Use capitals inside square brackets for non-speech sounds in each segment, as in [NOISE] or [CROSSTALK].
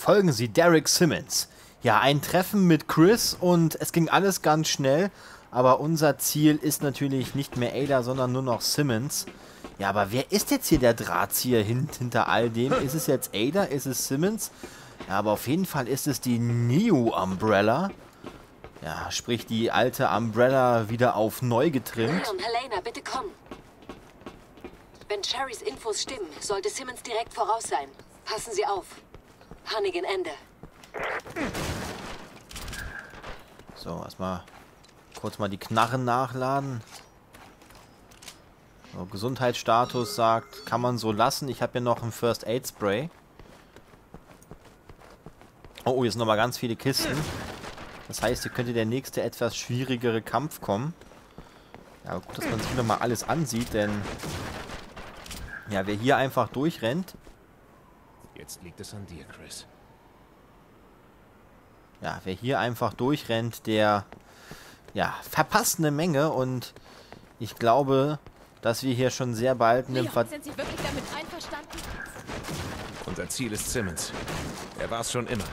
Folgen Sie Derek Simmons. Ja, ein Treffen mit Chris und es ging alles ganz schnell. Aber unser Ziel ist natürlich nicht mehr Ada, sondern nur noch Simmons. Ja, aber wer ist jetzt hier der Drahtzieher hint hinter all dem? Ist es jetzt Ada? Ist es Simmons? Ja, aber auf jeden Fall ist es die New Umbrella. Ja, sprich die alte Umbrella wieder auf neu getrimmt. Helena, bitte komm. Wenn Cherrys Infos stimmen, sollte Simmons direkt voraus sein. Passen Sie auf. Hannigan Ende. So, erstmal kurz mal die Knarren nachladen. So, Gesundheitsstatus sagt, kann man so lassen. Ich habe hier noch ein First Aid Spray. Oh, oh, hier sind nochmal ganz viele Kisten. Das heißt, hier könnte der nächste etwas schwierigere Kampf kommen. Ja, gut, dass man sich nochmal alles ansieht, denn... Ja, wer hier einfach durchrennt... Jetzt liegt es an dir, Chris. Ja, wer hier einfach durchrennt, der... Ja, verpasst eine Menge und... Ich glaube, dass wir hier schon sehr bald eine Leon, sind Sie wirklich damit einverstanden? Unser Ziel ist Simmons. Er war es schon immer.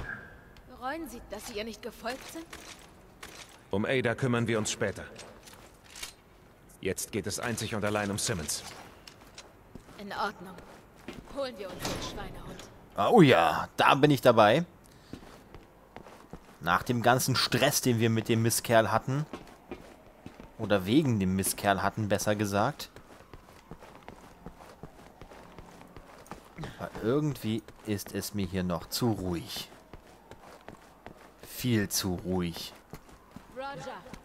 Bereuen Sie, dass Sie ihr nicht gefolgt sind? Um Ada kümmern wir uns später. Jetzt geht es einzig und allein um Simmons. In Ordnung. Holen wir uns den Schweinehund. Oh ja, da bin ich dabei. Nach dem ganzen Stress, den wir mit dem Misskerl hatten. Oder wegen dem Misskerl hatten, besser gesagt. Aber irgendwie ist es mir hier noch zu ruhig. Viel zu ruhig. Roger.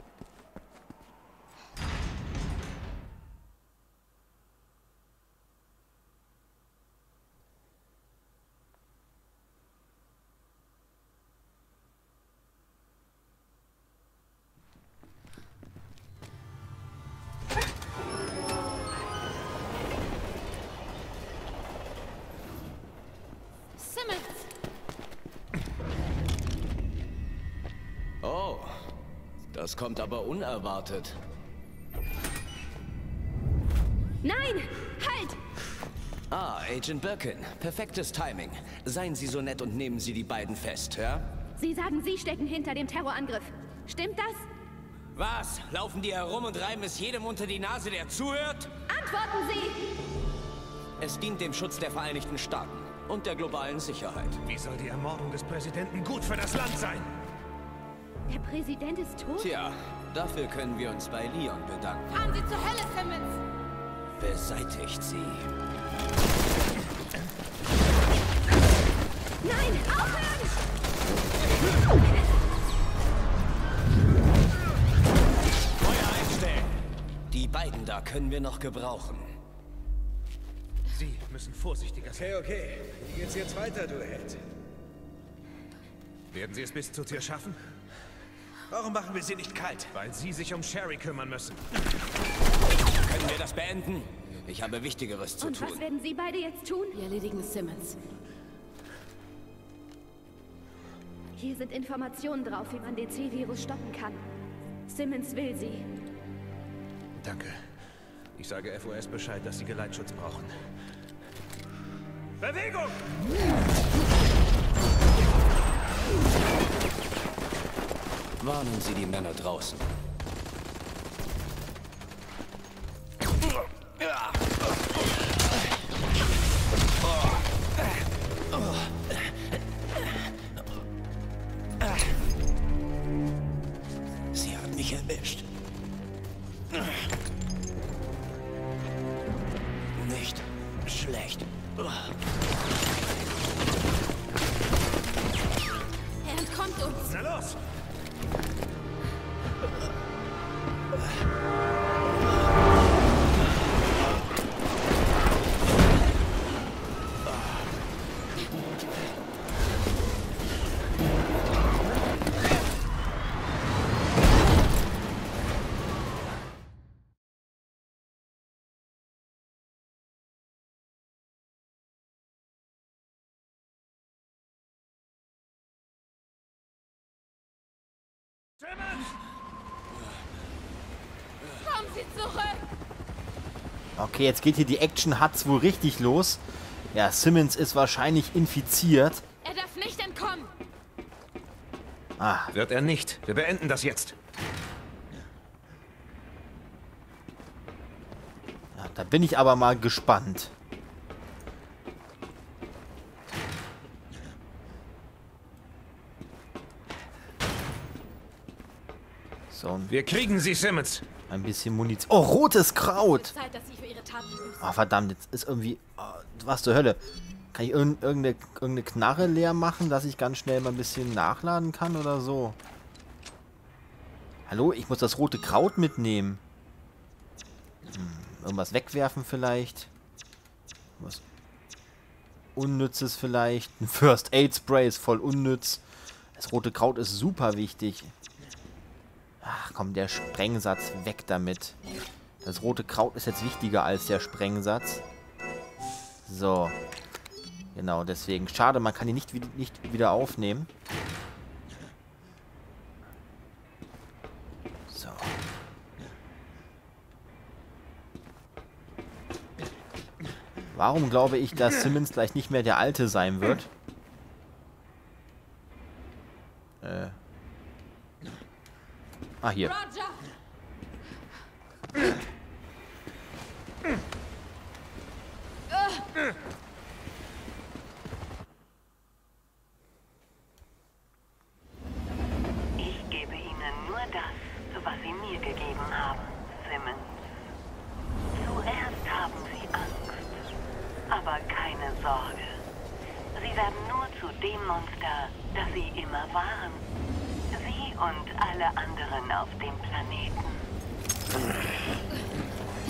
Das kommt aber unerwartet. Nein! Halt! Ah, Agent Birkin. Perfektes Timing. Seien Sie so nett und nehmen Sie die beiden fest, ja? Sie sagen, Sie stecken hinter dem Terrorangriff. Stimmt das? Was? Laufen die herum und reiben es jedem unter die Nase, der zuhört? Antworten Sie! Es dient dem Schutz der Vereinigten Staaten und der globalen Sicherheit. Wie soll die Ermordung des Präsidenten gut für das Land sein? Der Präsident ist tot? Tja, dafür können wir uns bei Leon bedanken. Fahren Sie zur Hölle, Simmons! Beseitigt sie. Nein, aufhören! Feuer einstellen! Die beiden da können wir noch gebrauchen. Sie müssen vorsichtiger sein. Okay, okay. Wie geht's jetzt weiter, du Held? Werden Sie es bis zur Tür schaffen? Warum machen wir sie nicht kalt? Weil Sie sich um Sherry kümmern müssen. Können wir das beenden? Ich habe Wichtigeres zu Und was tun. werden Sie beide jetzt tun? Wir erledigen Simmons. Hier sind Informationen drauf, wie man den C-Virus stoppen kann. Simmons will sie. Danke. Ich sage FOS Bescheid, dass Sie Geleitschutz brauchen. Bewegung! [LAUGHS] Warnen Sie die Männer draußen. Simmons! Kommen Sie zurück! Okay, jetzt geht hier die Action Hatz wohl richtig los. Ja, Simmons ist wahrscheinlich infiziert. Er darf nicht entkommen! Komm! Ah, Wird er nicht. Wir beenden das jetzt. ja, da bin ich aber mal gespannt. So, Wir kriegen sie, Simmons. ein bisschen Munition. Oh, rotes Kraut! Oh, verdammt, jetzt ist irgendwie... Oh, was zur Hölle? Kann ich irg irgendeine, irgendeine Knarre leer machen, dass ich ganz schnell mal ein bisschen nachladen kann oder so? Hallo, ich muss das rote Kraut mitnehmen. Hm, irgendwas wegwerfen vielleicht. Was Unnützes vielleicht. Ein First Aid Spray ist voll unnütz. Das rote Kraut ist super wichtig. Ach komm, der Sprengsatz, weg damit. Das rote Kraut ist jetzt wichtiger als der Sprengsatz. So. Genau, deswegen. Schade, man kann ihn nicht, nicht wieder aufnehmen. So. Warum glaube ich, dass Simmons gleich nicht mehr der Alte sein wird? Ah, hier. Ich gebe Ihnen nur das, was Sie mir gegeben haben, Simmons. Zuerst haben Sie Angst, aber keine Sorge. Sie werden nur zu dem Monster, das Sie immer waren. Und alle anderen auf dem Planeten.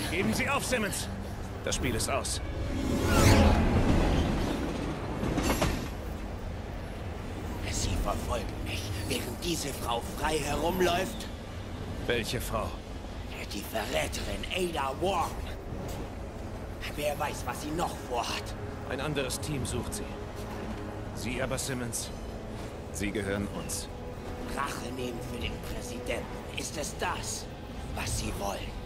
Geben Sie auf, Simmons. Das Spiel ist aus. Sie verfolgen mich, während diese Frau frei herumläuft. Welche Frau? Die Verräterin Ada Wong. Wer weiß, was sie noch vorhat. Ein anderes Team sucht sie. Sie aber, Simmons, Sie gehören uns. Rache nehmen für den Präsidenten. Ist es das, was Sie wollen?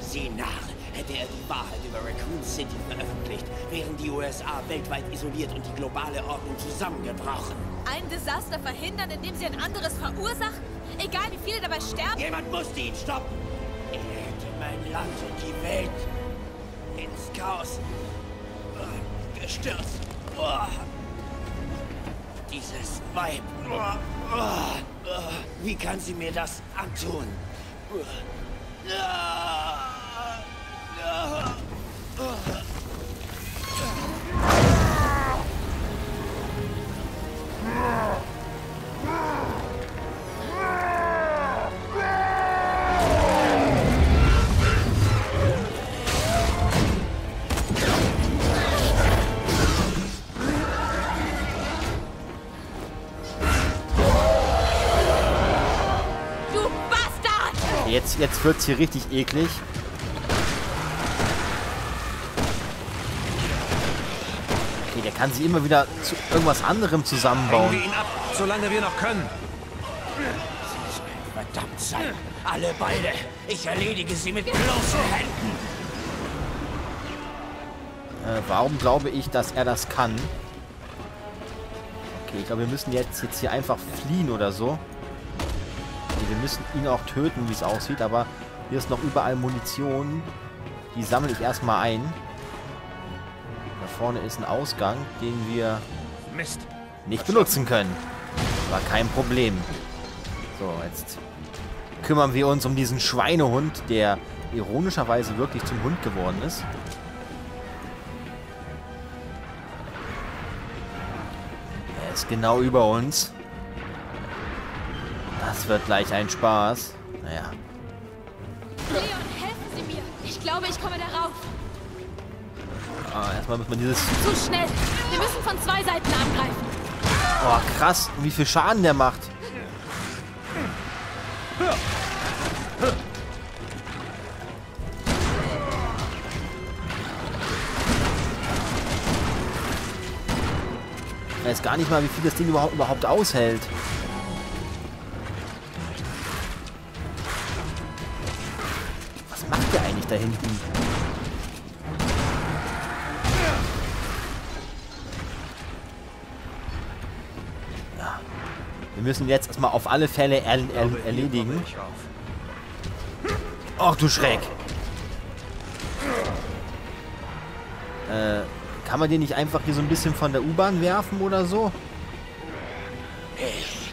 Sie Narr, hätte er die Wahrheit über Raccoon City veröffentlicht, wären die USA weltweit isoliert und die globale Ordnung zusammengebrochen. Ein Desaster verhindern, indem sie ein anderes verursachen? Egal wie viele dabei sterben? Jemand musste ihn stoppen. Er hätte mein Land und die Welt ins Chaos äh, gestürzt. Oh. Dieses Weib. Wie kann sie mir das antun? Ah, Jetzt, jetzt wird es hier richtig eklig. Okay, der kann sie immer wieder zu irgendwas anderem zusammenbauen. wir ihn ab, solange wir noch können. Verdammt sein. Alle beide. Ich erledige sie mit bloßen Händen. Äh, warum glaube ich, dass er das kann? Okay, ich glaube, wir müssen jetzt, jetzt hier einfach fliehen oder so. Wir müssen ihn auch töten, wie es aussieht, aber hier ist noch überall Munition. Die sammle ich erstmal ein. Da vorne ist ein Ausgang, den wir Mist. nicht benutzen können. War kein Problem. So, jetzt kümmern wir uns um diesen Schweinehund, der ironischerweise wirklich zum Hund geworden ist. Er ist genau über uns. Das wird gleich ein Spaß. Naja, Leon, helfen Sie mir! Ich glaube, ich komme darauf. ah, erstmal muss man dieses... Zu schnell! Wir müssen von zwei Seiten angreifen. Oh, krass, wie viel Schaden der macht. Ich weiß gar nicht mal, wie viel das Ding überhaupt, überhaupt aushält. Da hinten? Wir müssen jetzt erstmal auf alle Fälle er er erledigen. Ach du Schreck. Äh, kann man den nicht einfach hier so ein bisschen von der U-Bahn werfen oder so? Ich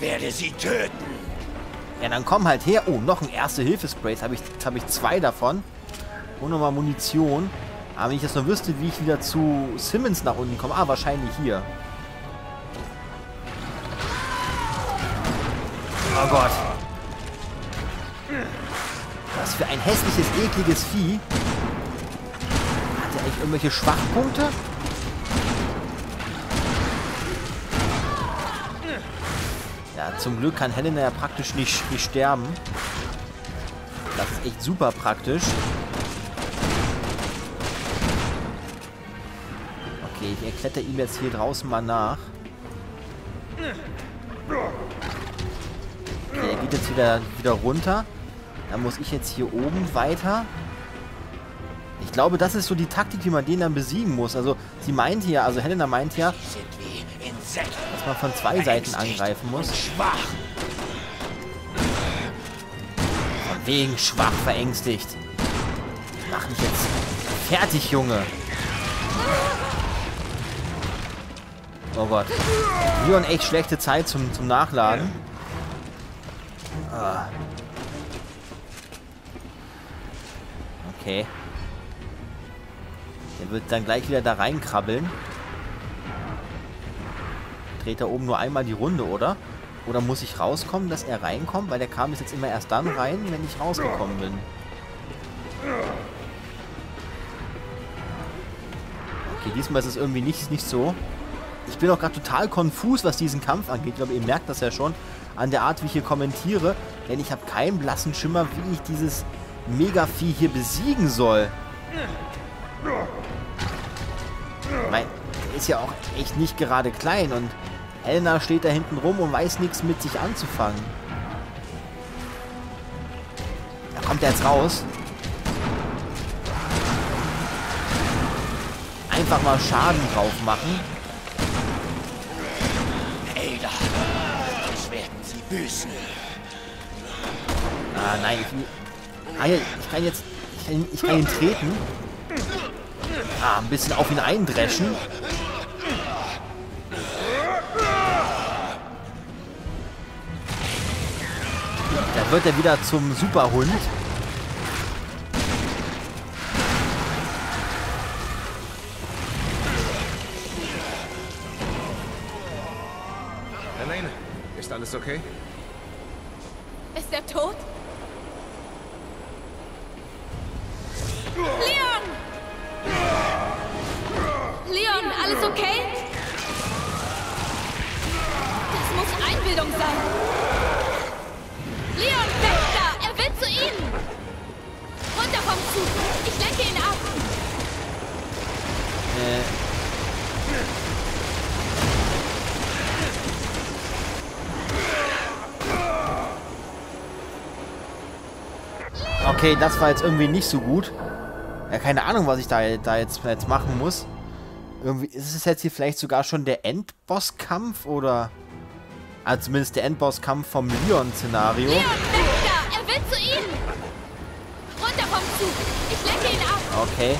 werde sie töten. Ja, dann komm halt her. Oh, noch ein Erste-Hilfe-Spray. Jetzt habe ich, hab ich zwei davon. Und nochmal Munition. Aber wenn ich jetzt noch wüsste, wie ich wieder zu Simmons nach unten komme. Ah, wahrscheinlich hier. Oh Gott. Was für ein hässliches, ekliges Vieh. Hat er eigentlich irgendwelche Schwachpunkte? Zum Glück kann Helena ja praktisch nicht, nicht sterben. Das ist echt super praktisch. Okay, ich erkletter ihm jetzt hier draußen mal nach. Okay, er geht jetzt wieder, wieder runter. Dann muss ich jetzt hier oben weiter. Ich glaube, das ist so die Taktik, wie man den dann besiegen muss. Also, sie meint ja, also Helena meint ja. Dass man von zwei Seiten angreifen muss. Schwach. Von wegen schwach verängstigt. Mach dich jetzt fertig, Junge. Oh Gott. Leon echt schlechte Zeit zum, zum Nachladen. Ah. Okay. Der wird dann gleich wieder da reinkrabbeln. Dreht da oben nur einmal die Runde, oder? Oder muss ich rauskommen, dass er reinkommt? Weil der kam bis jetzt immer erst dann rein, wenn ich rausgekommen bin. Okay, diesmal ist es irgendwie nicht, nicht so. Ich bin auch gerade total konfus, was diesen Kampf angeht. Ich glaube, ihr merkt das ja schon an der Art, wie ich hier kommentiere. Denn ich habe keinen blassen Schimmer, wie ich dieses Megavieh hier besiegen soll. Der ist ja auch echt nicht gerade klein und Helena steht da hinten rum und weiß nichts mit sich anzufangen. Da kommt er jetzt raus. Einfach mal Schaden drauf machen. Ada. Das werden sie büßen. Ah, nein, ich ich kann jetzt... Ich kann, ich kann ihn treten. Ah, ein bisschen auf ihn eindreschen. Dann wird er wieder zum Superhund. Elaine, ist alles okay? Ist er tot? Leon! Leon, alles okay? Das muss Einbildung sein. Lenke ihn ab! Äh, Okay, das war jetzt irgendwie nicht so gut. Ja, keine Ahnung, was ich da, da jetzt, jetzt machen muss. Irgendwie ist es jetzt hier vielleicht sogar schon der Endbosskampf oder... Also zumindest der Endbosskampf vom Leon-Szenario. Leon, weg Okay,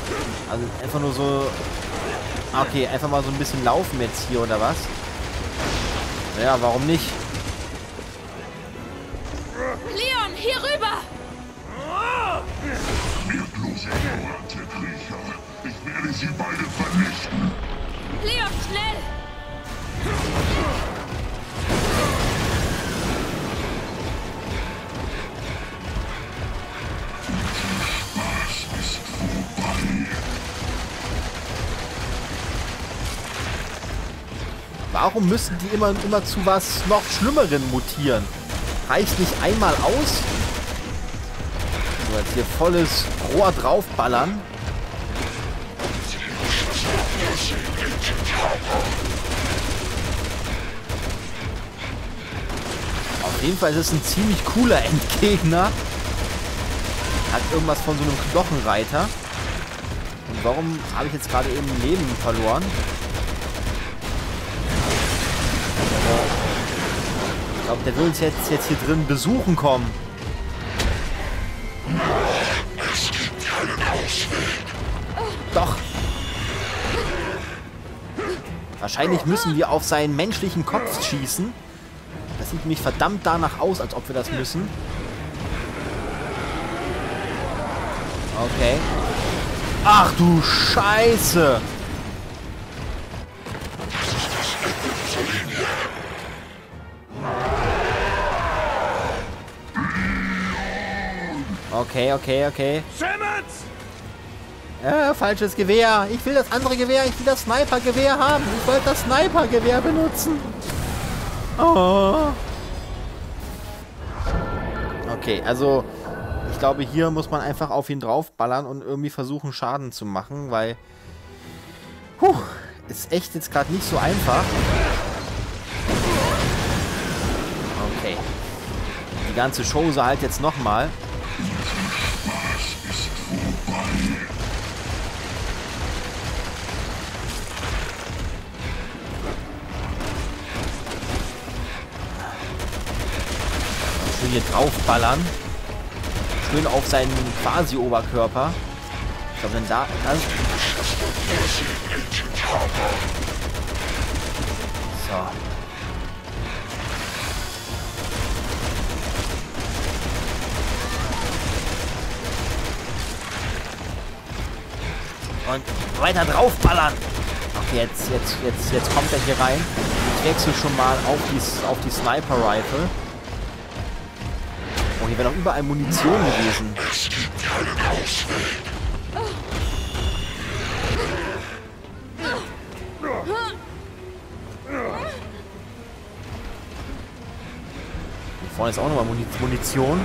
also einfach nur so... Ah, Okay, einfach mal so ein bisschen laufen jetzt hier, oder was? Ja, warum nicht? Leon, hier rüber! Wertlose ignorante Kriecher. Ich werde sie beide vernichten. Leon, schnell! Warum müssen die immer und immer zu was noch Schlimmeren mutieren? Reicht nicht einmal aus? So, jetzt hier volles Rohr draufballern. Auf jeden Fall ist es ein ziemlich cooler [LAUGHS] Endgegner. Hat irgendwas von so einem Knochenreiter. Und warum habe ich jetzt gerade eben Leben verloren? Glaube, der will uns jetzt, jetzt hier drin besuchen kommen. Doch. Wahrscheinlich müssen wir auf seinen menschlichen Kopf schießen. Das sieht nämlich verdammt danach aus, als ob wir das müssen. Okay. Ach du Scheiße! Okay, okay, okay. Simmons! Äh, falsches Gewehr. Ich will das andere Gewehr. Ich will das Sniper-Gewehr haben. Ich wollte das Sniper-Gewehr benutzen. Oh. Okay, also ich glaube, hier muss man einfach auf ihn draufballern und irgendwie versuchen, Schaden zu machen, weil... Puh, ist echt jetzt gerade nicht so einfach. Okay. Die ganze Show sah halt jetzt nochmal. Schön hier draufballern. Schön auf seinen Quasi-Oberkörper. Ich glaube, wenn da... Das so. Und weiter draufballern. Okay, jetzt, jetzt, jetzt, jetzt kommt er hier rein. Ich wechsle schon mal auf die, auf die Sniper Rifle. Hier wäre noch überall Munition gewesen. Hier vorne ist auch nochmal Munition.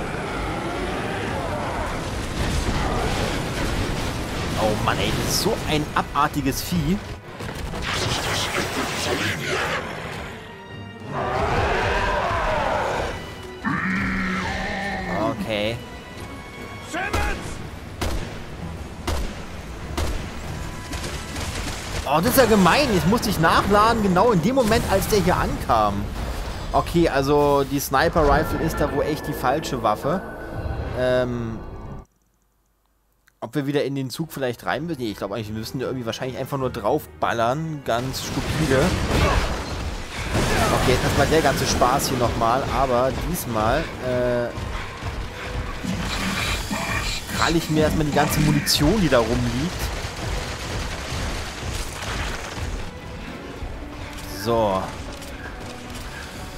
Oh Mann, ey, das ist so ein abartiges Vieh. Oh, das ist ja gemein. Jetzt musste ich nachladen, genau in dem Moment, als der hier ankam. Okay, also die Sniper Rifle ist da wohl echt die falsche Waffe. Ähm, ob wir wieder in den Zug vielleicht rein müssen? Nee, ich glaube eigentlich, wir müssen da irgendwie wahrscheinlich einfach nur draufballern. Ganz stupide. Okay, jetzt erstmal der ganze Spaß hier nochmal. Aber diesmal, äh, krall ich mir erstmal die ganze Munition, die da rumliegt. So.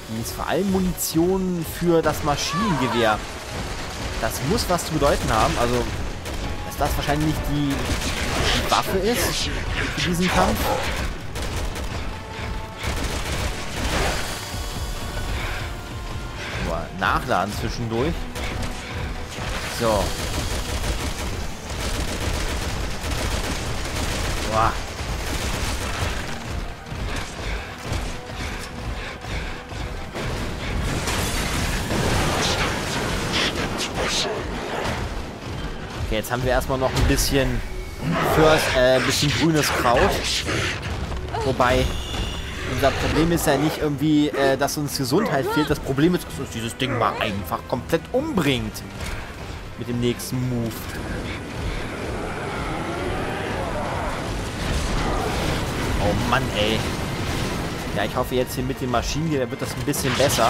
Die ist vor allem Munition für das Maschinengewehr. Das muss was zu bedeuten haben. Also, dass das wahrscheinlich die, die Waffe ist für diesen Kampf. Nur nachladen zwischendurch. So. Boah. Okay, jetzt haben wir erstmal noch ein bisschen First, äh, ein bisschen grünes Kraut. Wobei, unser Problem ist ja nicht irgendwie, äh, dass uns Gesundheit fehlt. Das Problem ist, dass uns dieses Ding mal einfach komplett umbringt. Mit dem nächsten Move. Oh Mann, ey. Ja, ich hoffe jetzt hier mit dem Maschinengewehr wird das ein bisschen besser.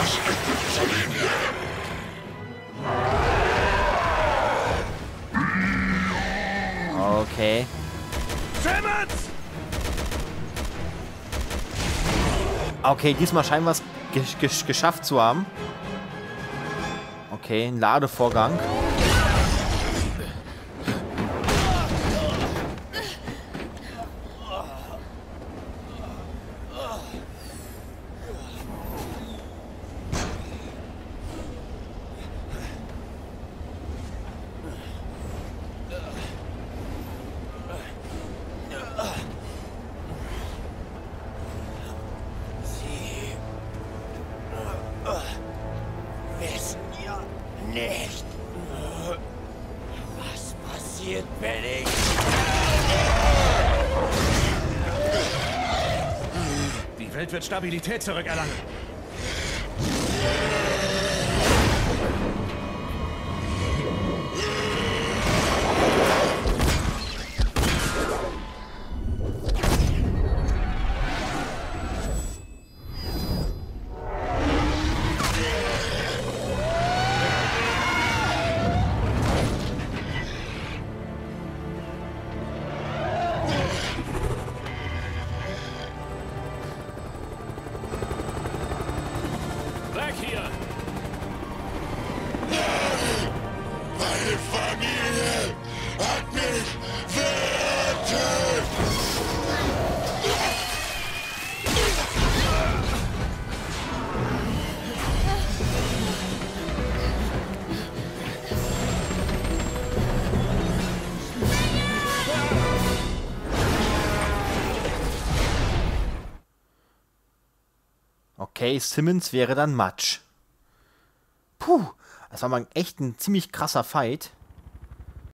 Okay. Okay, diesmal scheinen wir es gesch gesch geschafft zu haben. Okay, ein Ladevorgang. Nicht, was passiert, wenn ich... Die Welt wird Stabilität zurückerlangen. Okay, Simmons wäre dann Matsch. Puh, das war mal echt ein ziemlich krasser Fight.